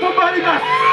somebody got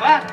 But